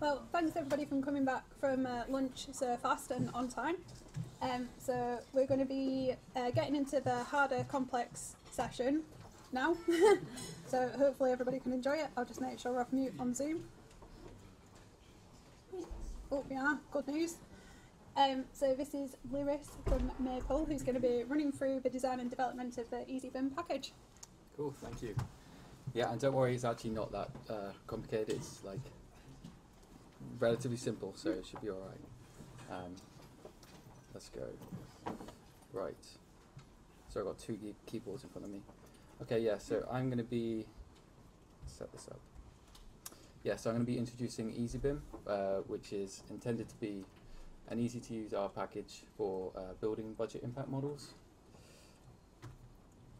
Well, thanks everybody for coming back from uh, lunch so fast and on time. Um, so we're going to be uh, getting into the harder, complex session now. so hopefully everybody can enjoy it. I'll just make sure we're off mute on Zoom. Oh, yeah, good news. Um, so this is Lewis from Maple, who's going to be running through the design and development of the EasyBIM package. Cool, thank you. Yeah, and don't worry, it's actually not that uh, complicated. It's like relatively simple, so it should be all right. Um, let's go. Right. So I've got two key- keyboards in front of me. Okay, yeah. So I'm going to be set this up. Yeah, so I'm going to be introducing EasyBIM, uh, which is intended to be an easy-to-use R package for uh, building budget impact models.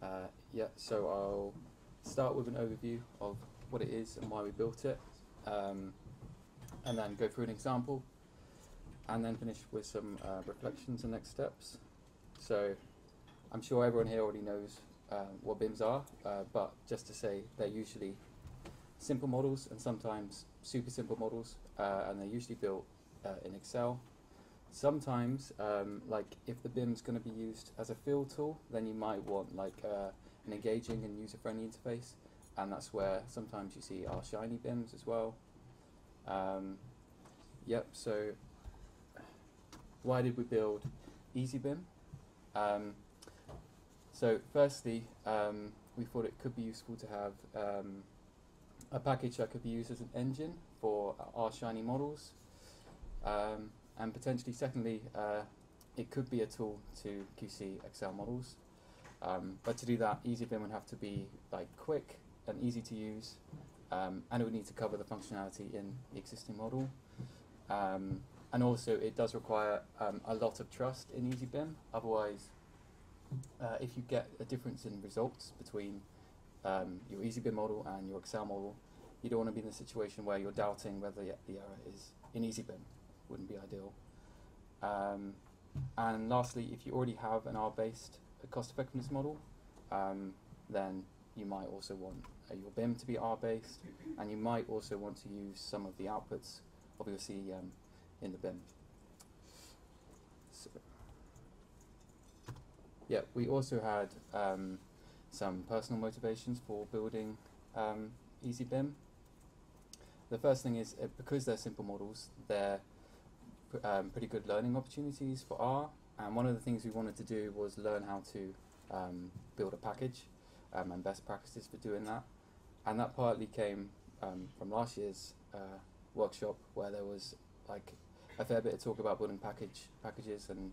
Uh, yeah, so I'll start with an overview of what it is and why we built it, um, and then go through an example, and then finish with some uh, reflections and next steps. So I'm sure everyone here already knows uh, what BIMs are, uh, but just to say they're usually simple models and sometimes super simple models, uh, and they're usually built in Excel. Sometimes, um, like if the BIM's going to be used as a field tool, then you might want like uh, an engaging and user-friendly interface, and that's where sometimes you see R Shiny BIMs as well. Um, yep. So, why did we build EasyBIM? Um, so, firstly, um, we thought it could be useful to have um, a package that could be used as an engine for R Shiny models. Um, and potentially, secondly, uh, it could be a tool to QC Excel models. Um, but to do that, EasyBIM would have to be like quick and easy to use, um, and it would need to cover the functionality in the existing model. Um, and also, it does require um, a lot of trust in EasyBIM. Otherwise, uh, if you get a difference in results between um, your EasyBIM model and your Excel model, you don't want to be in the situation where you're doubting whether the the error is in EasyBIM. Wouldn't be ideal. Um, and lastly, if you already have an R-based cost effectiveness model, um, then you might also want uh, your BIM to be R-based, and you might also want to use some of the outputs of your CEM in the BIM. So, yeah, we also had um, some personal motivations for building um, EasyBIM. The first thing is uh, because they're simple models, they're um, pretty good learning opportunities for R. And one of the things we wanted to do was learn how to um, build a package um, and best practices for doing that. And that partly came um, from last year's uh, workshop where there was like a fair bit of talk about building package packages and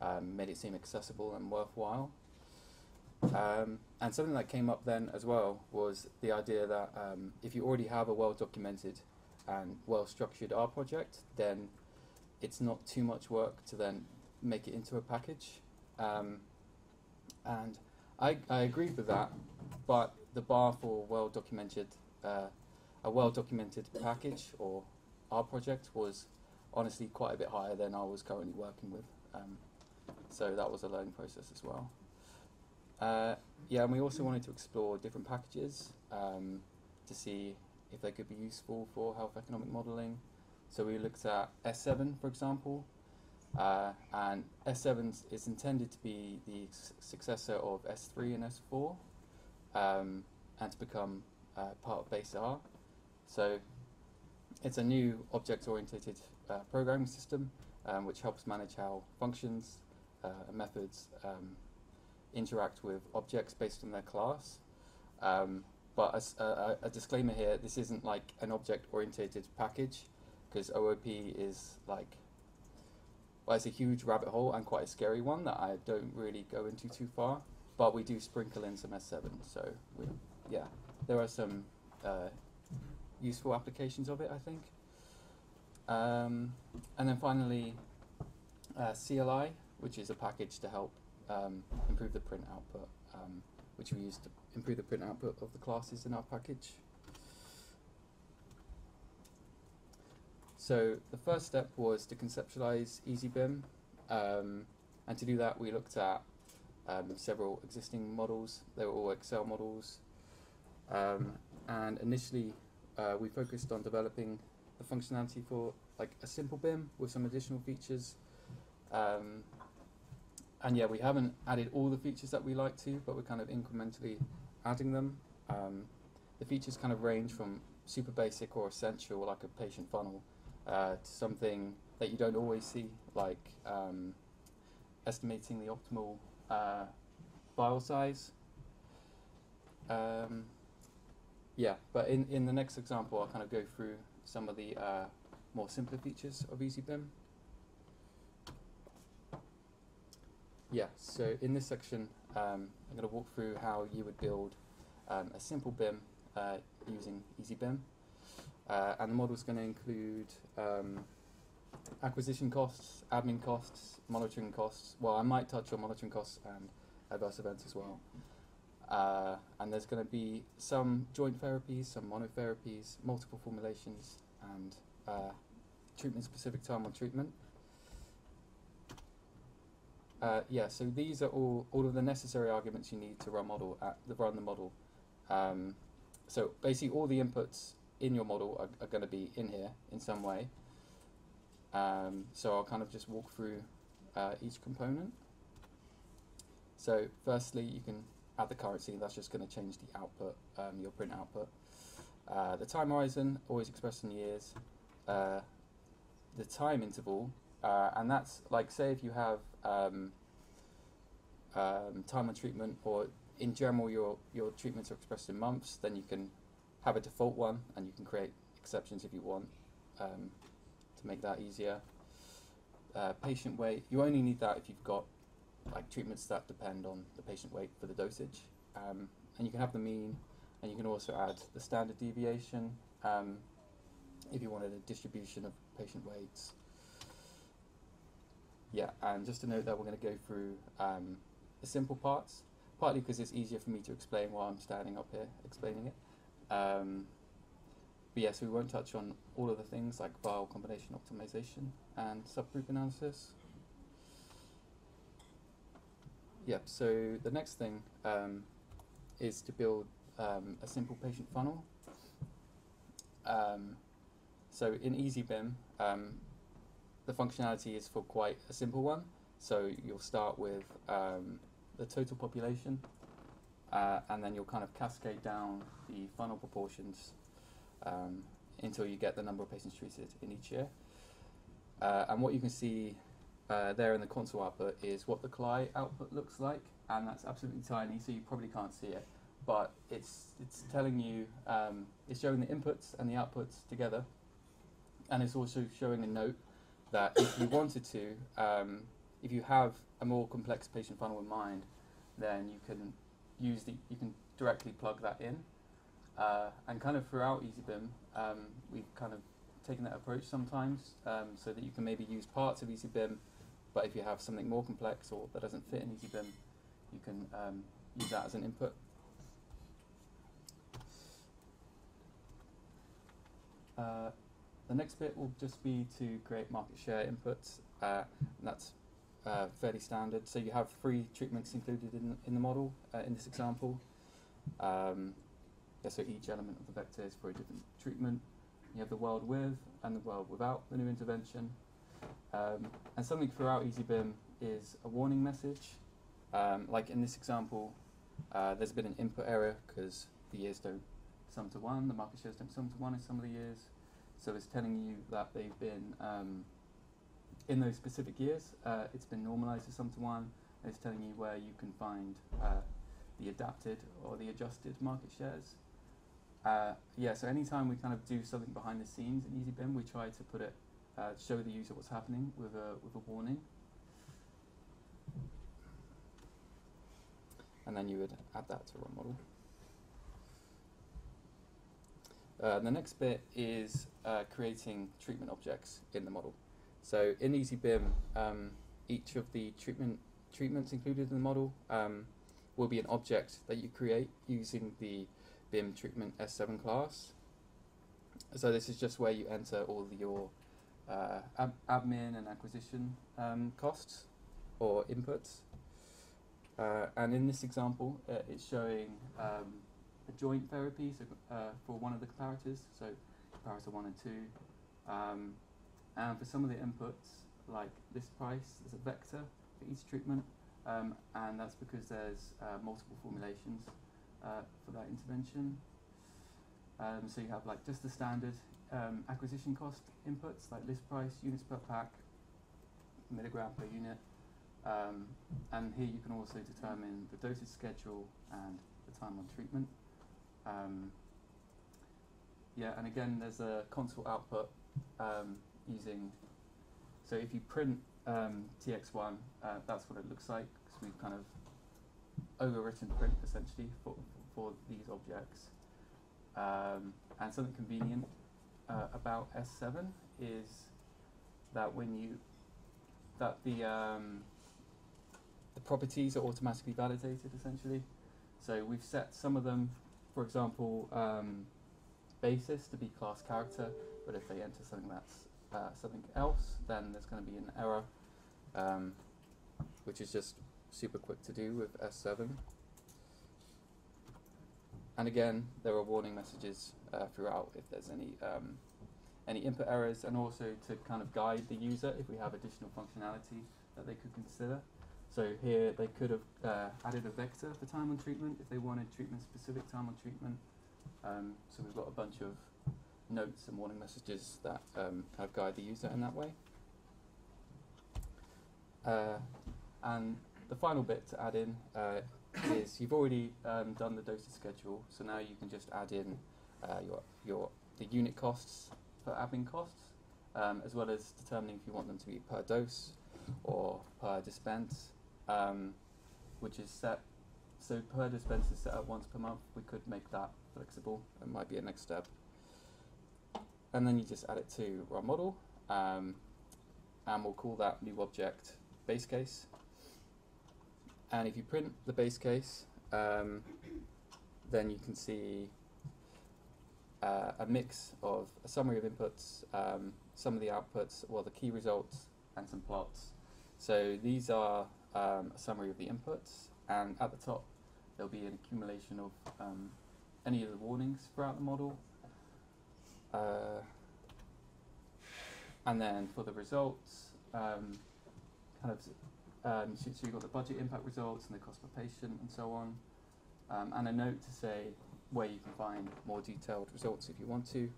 um, made it seem accessible and worthwhile. Um, and something that came up then as well was the idea that um, if you already have a well documented and well structured R project, then it's not too much work to then make it into a package. Um, and I, I agreed with that, but the bar for well documented, uh, a well documented package or our project was honestly quite a bit higher than I was currently working with. Um, so that was a learning process as well. Uh, yeah, and we also wanted to explore different packages um, to see if they could be useful for health economic modelling. So we looked at S7, for example, uh, and S7 is intended to be the successor of S3 and S4, um, and to become uh, part of Base R. So it's a new object-oriented uh, programming system um, which helps manage how functions uh, and methods um, interact with objects based on their class. Um, but as a, a, a disclaimer here, this isn't like an object-oriented package because OOP is like well, it's a huge rabbit hole and quite a scary one that I don't really go into too far. But we do sprinkle in some S7, so we, yeah, there are some uh, useful applications of it, I think. Um, and then finally, uh, CLI, which is a package to help um, improve the print output, um, which we use to improve the print output of the classes in our package. So the first step was to conceptualize EasyBIM, um, and to do that we looked at um, several existing models. They were all Excel models. Um, and initially, uh, we focused on developing the functionality for like a simple BIM with some additional features. Um, and yeah, we haven't added all the features that we like to, but we're kind of incrementally adding them. Um, the features kind of range from super basic or essential, like a patient funnel, uh, to something that you don't always see, like um, estimating the optimal uh, vial size. Um, yeah, but in, in the next example, I'll kind of go through some of the uh, more simpler features of EasyBIM. Yeah, so in this section, um, I'm going to walk through how you would build um, a simple BIM uh, using EasyBIM. Uh, and the model is going to include um, acquisition costs, admin costs, monitoring costs. Well, I might touch on monitoring costs and adverse events as well. Uh, and there's going to be some joint therapies, some monotherapies, multiple formulations, and uh, treatment-specific time on treatment. Uh, yeah, so these are all all of the necessary arguments you need to run model at the run the model. Um, so basically, all the inputs in your model are, are going to be in here in some way. Um, so I'll kind of just walk through uh, each component. So firstly, you can add the currency. That's just going to change the output, um, your print output. Uh, the time horizon, always expressed in years. Uh, the time interval, uh, and that's like say if you have um, um, time on treatment, or in general your your treatments are expressed in months, then you can have a default one, and you can create exceptions if you want um, to make that easier. Uh, patient weight, you only need that if you've got like treatments that depend on the patient weight for the dosage, um, and you can have the mean, and you can also add the standard deviation um, if you wanted a distribution of patient weights. Yeah, and just to note that we're going to go through um, the simple parts, partly because it's easier for me to explain while I'm standing up here explaining it. Um, but yes, we won't touch on all of the things like vial combination optimization and subgroup analysis. Yep, so the next thing um, is to build um, a simple patient funnel. Um, so in EasyBIM, um, the functionality is for quite a simple one. So you'll start with um, the total population, uh, and then you'll kind of cascade down the funnel proportions um, until you get the number of patients treated in each year. Uh, and what you can see uh, there in the console output is what the CLI output looks like, and that's absolutely tiny, so you probably can't see it. But it's it's telling you, um, it's showing the inputs and the outputs together, and it's also showing a note that if you wanted to, um, if you have a more complex patient funnel in mind, then you can use the you can directly plug that in, uh, and kind of throughout EasyBIM, um, we've kind of taken that approach sometimes, um, so that you can maybe use parts of EasyBIM but if you have something more complex or that doesn't fit in EasyBIM, you can um, use that as an input. Uh, the next bit will just be to create market share inputs, uh, and that's uh, fairly standard. So you have three treatments included in, in the model uh, in this example. Um, yeah, so each element of the vector is for a different treatment. You have the world with and the world without the new intervention. Um, and something throughout EasyBIM is a warning message. Um, like in this example, uh, there's been an input error because the years don't sum to one, the market shares don't sum to one in some of the years. So it's telling you that they've been, um, in those specific years, uh, it's been normalized to sum to one. It's telling you where you can find uh, the adapted or the adjusted market shares. Uh, yeah, so anytime we kind of do something behind the scenes in EasyBIM, we try to put it uh, show the user what's happening with a, with a warning. And then you would add that to run model. Uh, the next bit is uh, creating treatment objects in the model. So in EasyBIM, um, each of the treatment treatments included in the model um, will be an object that you create using the BIM treatment S7 class. So this is just where you enter all your uh, ad admin and acquisition um, costs or inputs. Uh, and in this example, uh, it's showing um, a joint therapy so, uh, for one of the comparators, so comparator 1 and 2. Um, and for some of the inputs, like list price, there's a vector for each treatment, um, and that's because there's uh, multiple formulations uh, for that intervention. Um, so you have like just the standard um, acquisition cost inputs like list price, units per pack, milligram per unit, um, and here you can also determine the dosage schedule and the time on treatment. Um, yeah, and again, there's a console output um, using. So if you print um, TX1, uh, that's what it looks like. Because we've kind of overwritten print essentially for for these objects. Um, and something convenient uh, about S7 is that when you that the um, the properties are automatically validated essentially. So we've set some of them, for example, um, basis to be class character, but if they enter something that's uh, something else, then there's going to be an error, um, which is just super quick to do with S7. And again, there are warning messages uh, throughout if there's any um, any input errors, and also to kind of guide the user if we have additional functionality that they could consider. So here they could have uh, added a vector for time on treatment if they wanted treatment-specific time on treatment. Um, so we've got a bunch of notes and warning messages that um, kind of guide the user in that way. Uh, and the final bit to add in uh, is you've already um, done the dosage schedule, so now you can just add in uh, your your the unit costs per admin costs, um, as well as determining if you want them to be per dose or per dispense, um, which is set. So per dispense is set up once per month. We could make that flexible. It might be a next step. And then you just add it to our model, um, and we'll call that new object base case. And if you print the base case, um, then you can see uh, a mix of a summary of inputs, um, some of the outputs, well, the key results, and some plots. So these are um, a summary of the inputs, and at the top there'll be an accumulation of um, any of the warnings throughout the model. Uh, and then for the results, um, kind of um, so, so you've got the budget impact results and the cost per patient and so on, um, and a note to say where you can find more detailed results if you want to,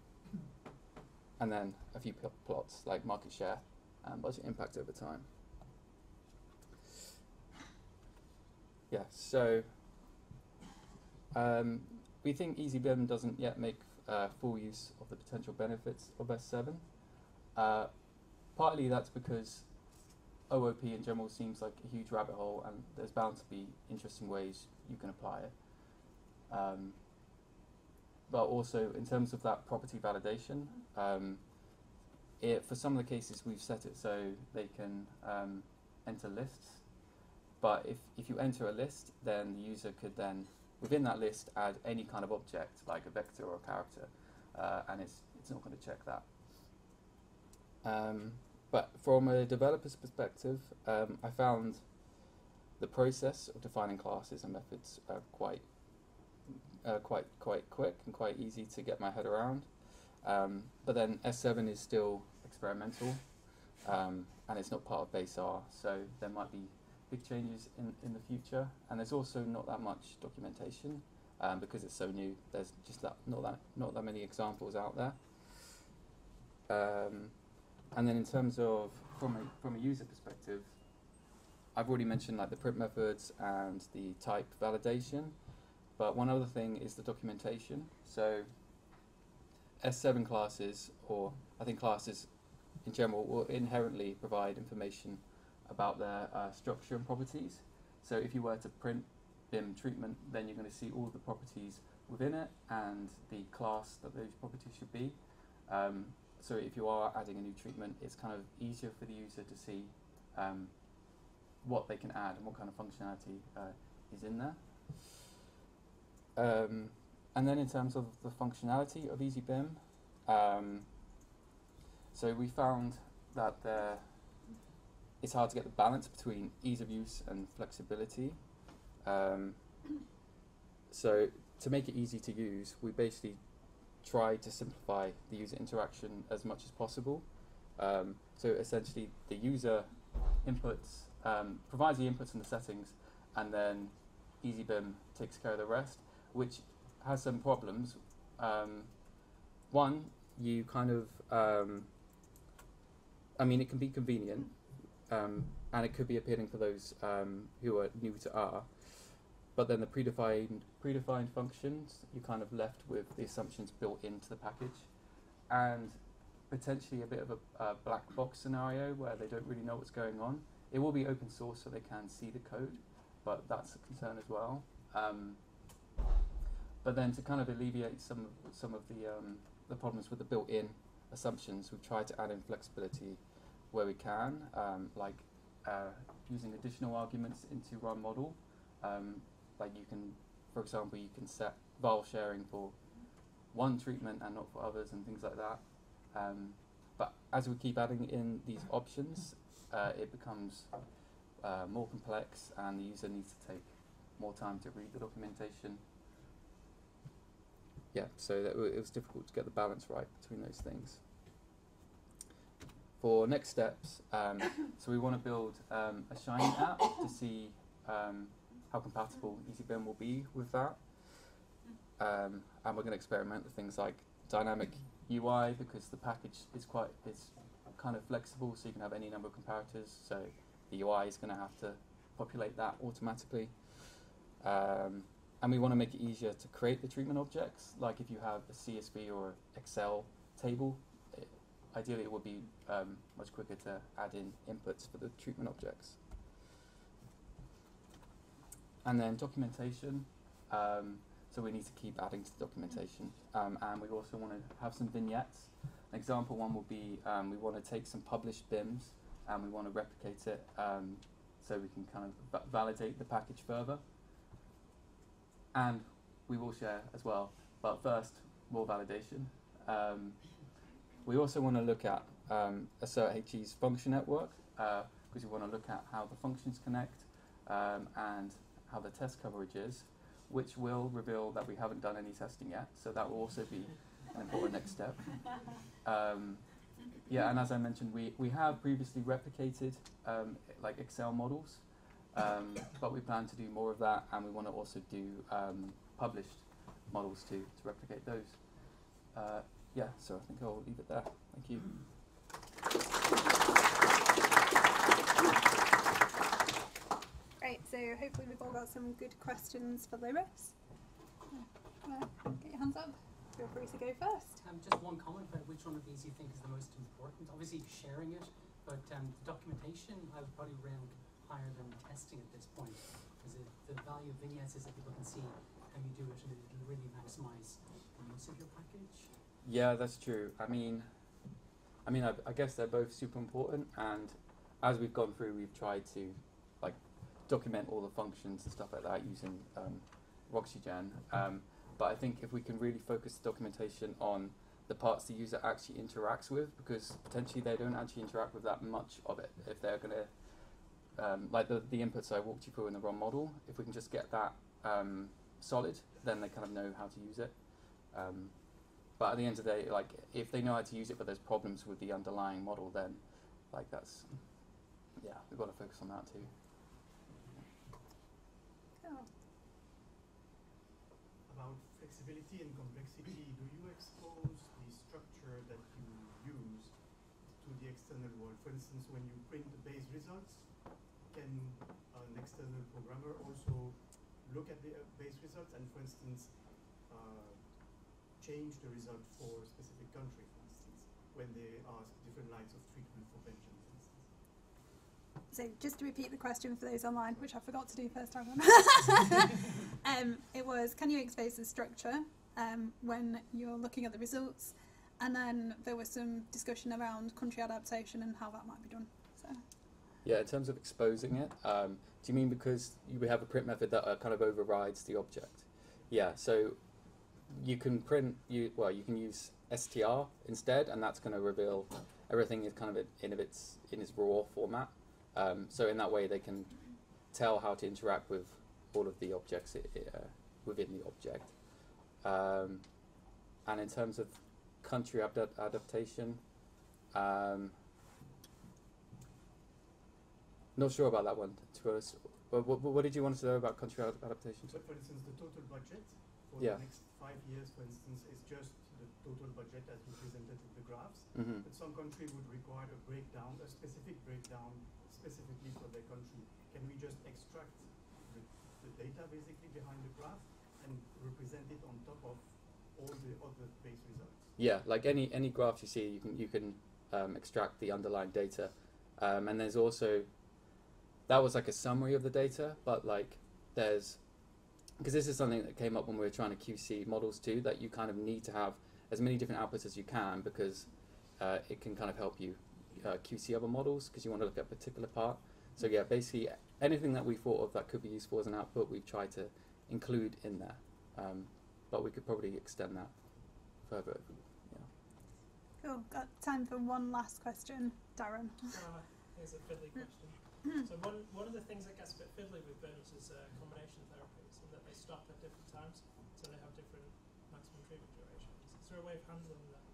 and then a few pl- plots like market share and budget impact over time. Yeah, so um, we think EasyBIM doesn't yet make uh, full use of the potential benefits of S7. Uh, partly that's because OOP in general seems like a huge rabbit hole, and there's bound to be interesting ways you can apply it. Um, but also, in terms of that property validation, um, it, for some of the cases we've set it so they can um, enter lists. But if, if you enter a list, then the user could then, within that list, add any kind of object, like a vector or a character, uh, and it's, it's not going to check that. Um, but from a developer's perspective, um, I found the process of defining classes and methods uh, quite, uh, quite, quite quick and quite easy to get my head around. Um, but then S7 is still experimental, um, and it's not part of base R, so there might be big changes in, in the future. And there's also not that much documentation um, because it's so new. There's just that, not that not that many examples out there. Um, and then in terms of from a from a user perspective, I've already mentioned like the print methods and the type validation, but one other thing is the documentation. So S7 classes, or I think classes in general, will inherently provide information about their uh, structure and properties. So if you were to print BIM treatment, then you're going to see all the properties within it and the class that those properties should be. Um, so if you are adding a new treatment, it's kind of easier for the user to see um, what they can add and what kind of functionality uh, is in there. Um, and then in terms of the functionality of EasyBIM, um, so we found that there, it's hard to get the balance between ease of use and flexibility. Um, so to make it easy to use, we basically try to simplify the user interaction as much as possible. Um, so essentially, the user inputs um, provides the inputs and the settings, and then EasyBIM takes care of the rest, which has some problems. Um, one, you kind of, um, I mean, it can be convenient, um, and it could be appealing for those um, who are new to R. But then the predefined predefined functions, you're kind of left with the assumptions built into the package, and potentially a bit of a, a black box scenario where they don't really know what's going on. It will be open source, so they can see the code, but that's a concern as well. Um, but then to kind of alleviate some some of the um, the problems with the built-in assumptions, we've tried to add in flexibility where we can, um, like uh, using additional arguments into run model. Um, like you can, for example, you can set vial sharing for one treatment and not for others and things like that. Um, but as we keep adding in these options, uh, it becomes uh, more complex and the user needs to take more time to read the documentation. Yeah, so it was difficult to get the balance right between those things. For next steps, um, so we want to build um, a Shiny app to see um, how compatible EasyBIM will be with that. Um, and we're going to experiment with things like dynamic UI because the package is quite is kind of flexible, so you can have any number of comparators. So the UI is going to have to populate that automatically. Um, and we want to make it easier to create the treatment objects. Like if you have a CSV or Excel table, ideally it would be um, much quicker to add in inputs for the treatment objects. And then documentation. Um, so we need to keep adding to the documentation. Um, and we also want to have some vignettes. An example one will be um, we want to take some published BIMs and we want to replicate it um, so we can kind of va- validate the package further. And we will share as well. But first, more validation. We also want to look at um, Assert HE's function network because we want to look at how the functions connect um, and how the test coverage is, which will reveal that we haven't done any testing yet. So that will also be an important next step. Um, yeah, and as I mentioned, we, we have previously replicated um, like Excel models, um, but we plan to do more of that, and we want to also do um, published models to, to replicate those. Uh, yeah, so I think I'll leave it there. Thank you. Great, so hopefully we've all got some good questions for Lewis. Uh, get your hands up. Feel free to go first. Um, just one comment about which one of these you think is the most important. Obviously, sharing it, but um, the documentation I would probably rank higher than testing at this point, because the value of vignettes is that people can see how you do it, and it'll really maximise the use of your package. Yeah, that's true. I mean, I mean, I, I guess they're both super important, and as we've gone through, we've tried to like document all the functions and stuff like that using um, Roxygen. Um, but I think if we can really focus the documentation on the parts the user actually interacts with, because potentially they don't actually interact with that much of it. If they're going to, um, like the, the inputs I walked you through in the run model, if we can just get that um, solid, then they kind of know how to use it. But at the end of the day, like if they know how to use it, but there's problems with the underlying model, then like that's yeah, we've got to focus on that too. Cool. About flexibility and complexity, do you expose the structure that you use to the external world? For instance, when you print the base results, can an external programmer also look at the uh, base results and, for instance, change the result for a specific country, for instance, when they ask different lines of treatment for Belgium, for instance? So just to repeat the question for those online, which I forgot to do first time um, it was can you expose the structure um, when you're looking at the results, and then there was some discussion around country adaptation and how that might be done. So Yeah, in terms of exposing it, um, do you mean because you, we have a print method that uh, kind of overrides the object? Yeah, so you can print you well, you can use str instead, and that's going to reveal everything is kind of in of its in its raw format. Um, so in that way, they can tell how to interact with all of the objects uh, within the object. Um, and in terms of country adapt- adaptation, um, not sure about that one. To honest, what, what, what did you want to know about country ad- adaptation? So for instance, the total budget for Yeah. the next five years, for instance, is just the total budget as you presented with the graphs. Mm-hmm. But some country would require a breakdown, a specific breakdown specifically for their country. Can we just extract the, the data basically behind the graph and represent it on top of all the other base results? Yeah, like any any graph you see, you can you can um, extract the underlying data, um, and there's also that was like a summary of the data, but like there's because this is something that came up when we were trying to QC models too, that you kind of need to have as many different outputs as you can because uh, it can kind of help you uh, QC other models because you want to look at a particular part. So yeah, basically anything that we thought of that could be useful as an output, we've tried to include in there, um, but we could probably extend that further. Cool. Got time for one last question, Darren. Uh, here's a fiddly question. so one one of the things that gets a bit fiddly with BIMs is uh, combination therapies, and that they stop at different times, so they have different maximum treatment durations. Is there a way of handling that?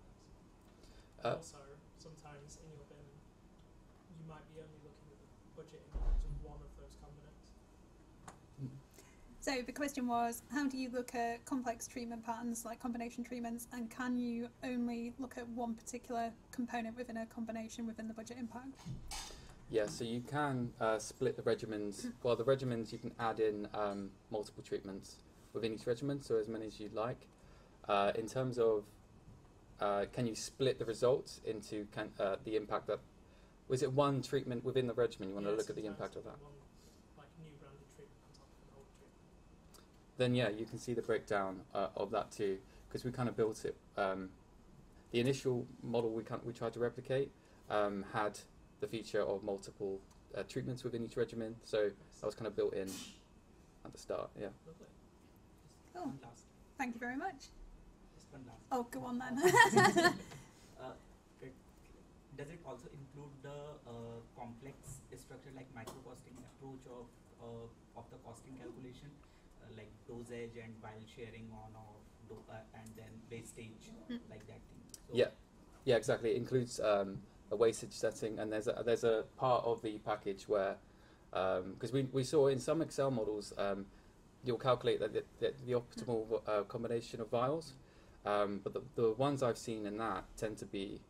Uh, also, sometimes in your BIM, you might be only looking at the budget impact of one of those components. So the question was, how do you look at complex treatment patterns like combination treatments, and can you only look at one particular component within a combination within the budget impact? Yeah, so you can uh, split the regimens. Well, the regimens you can add in um, multiple treatments within each regimen, so as many as you'd like. Uh, in terms of, uh, can you split the results into can, uh, the impact that was it one treatment within the regimen? You want to look at the impact of that. One, like new branded treatment on top of old treatment. Then yeah, you can see the breakdown uh, of that too, because we kind of built it. Um, the initial model we can we tried to replicate um, had the feature of multiple uh, treatments within each regimen, so that was kind of built in at the start. Yeah. Lovely. Cool. Thank you very much. just one last. Oh, go on then. Uh, it- does it also include the uh, complex structure like microcosting approach of uh, of the costing calculation, uh, like dosage and vial sharing on off, do- uh, and then wastage Mm. like that thing. So Yeah. Yeah, exactly. It includes um, a wastage setting, and there's a, there's a part of the package where, because we, we saw in some Excel models, um, you'll calculate that the, the, the optimal uh, combination of vials, um, but the, the ones I've seen in that tend to be,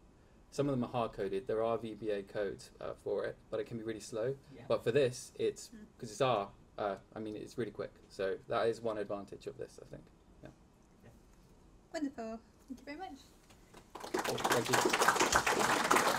some of them are hard coded. There are VBA codes uh, for it, but it can be really slow. Yeah. But for this, it's because it's R. Uh, I mean, it's really quick. So that is one advantage of this, I think. Yeah. Wonderful. Thank you very much. Thank you.